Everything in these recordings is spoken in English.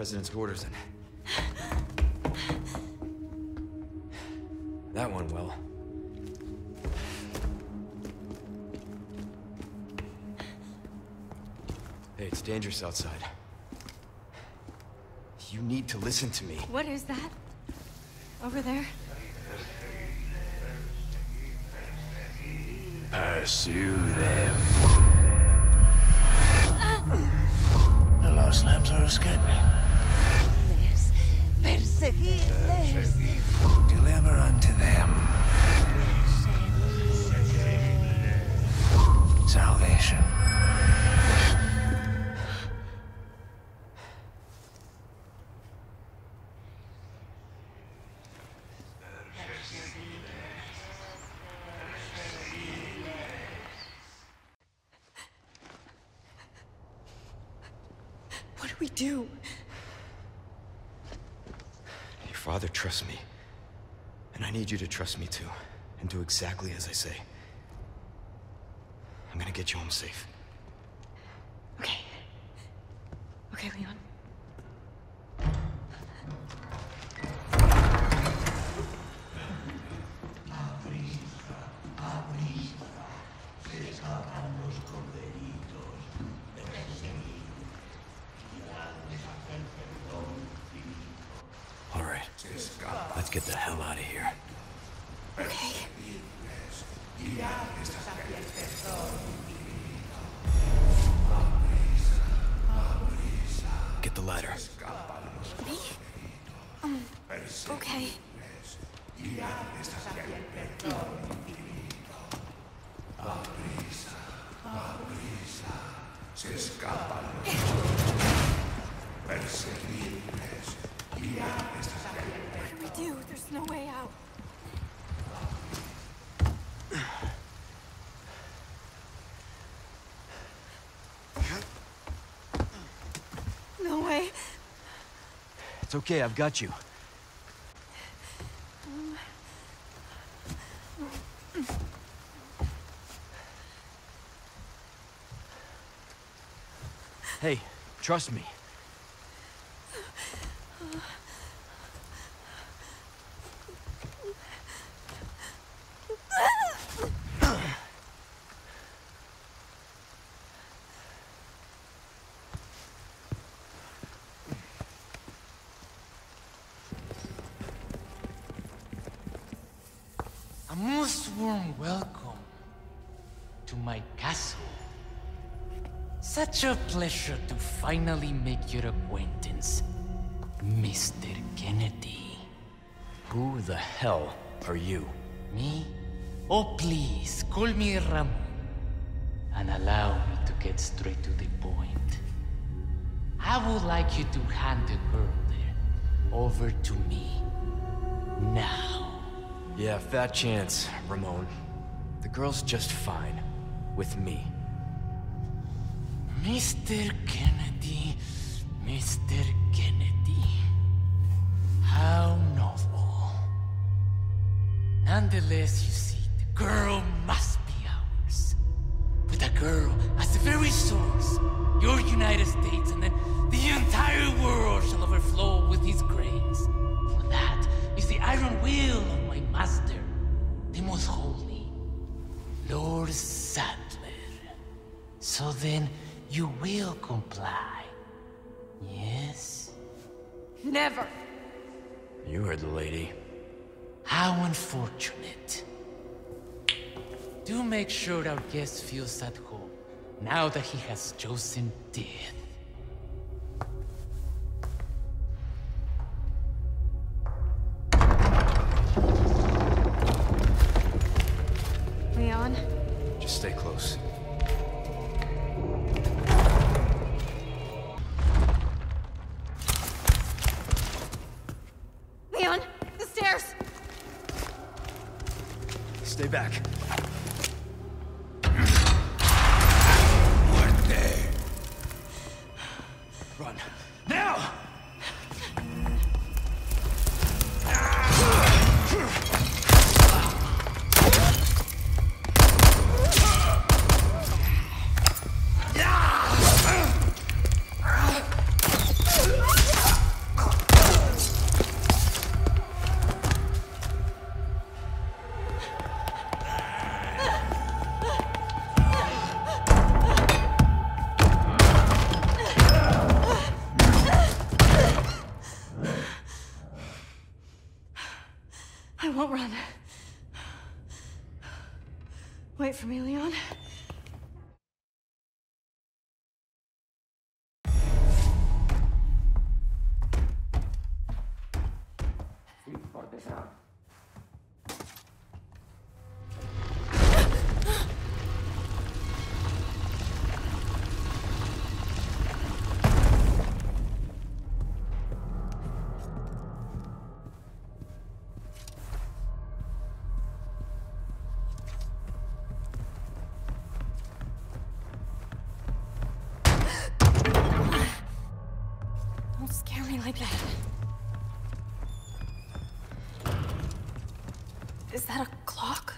president's orders and... That went well. Hey, it's dangerous outside. You need to listen to me. What is that? Over there? Pursue them. Uh. The lost lambs are escaping. Deliver unto them salvation. What do we do? Father trusts me. And I need you to trust me too. And do exactly as I say. I'm gonna get you home safe. Okay. Okay, Leon. All right. Let's get the hell out of here. Okay. Get the ladder. Me? Um, okay. Do? There's no way out. No way. It's okay, I've got you. Hey, trust me. A most warm welcome to my castle. Such a pleasure to finally make your acquaintance, Mr. Kennedy. Who the hell are you? Me? Oh, please, call me Ramon. And allow me to get straight to the point. I would like you to hand the girl there over to me. Now. Yeah, fat chance, Ramon. The girl's just fine. With me. Mr. Kennedy, Mr. Kennedy. How novel. Nonetheless, you see, the girl must be ours. With a girl as the very source, your United States and then the entire world shall overflow with his grace. For that is the iron will the most holy, Lord Saddler. So then, you will comply. Yes? Never. You heard the lady. How unfortunate. Do make sure our guest feels at home now that he has chosen death. Stay back. I won't run. Wait for me, Leon. Is that a clock?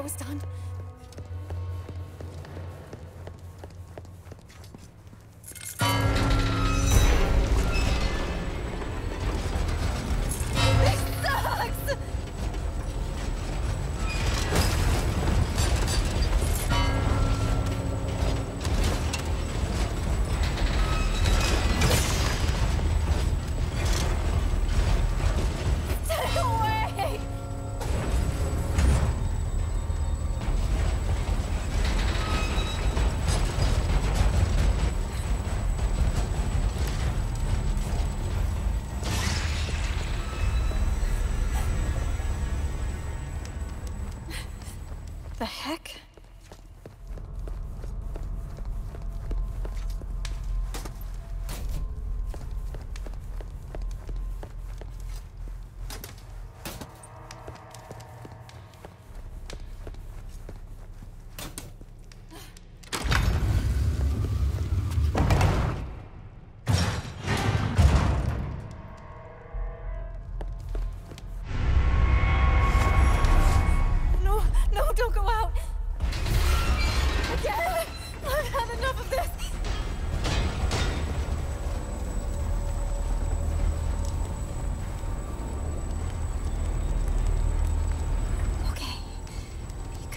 I was done? The heck?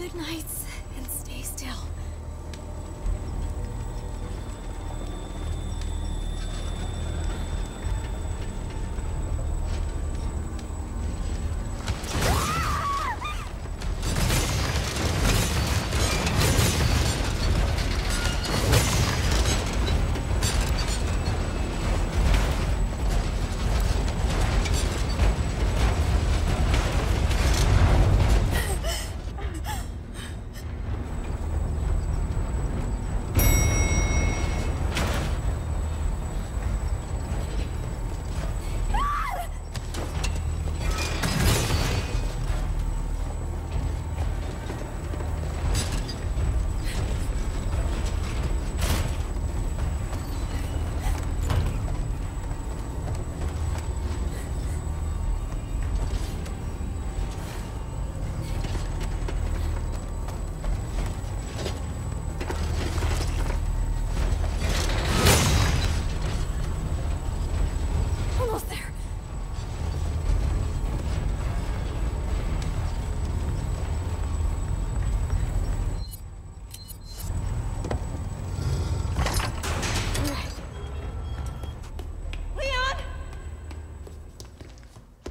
Good nights and stay still.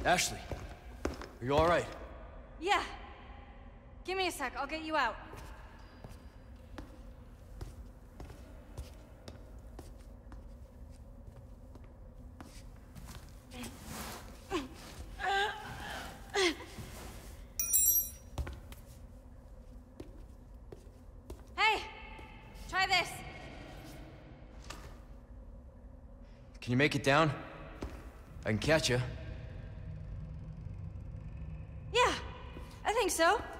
Ashley, are you all right? Yeah. Give me a sec. I'll get you out. Hey! Try this. Can you make it down? I can catch you. Yeah, I think so.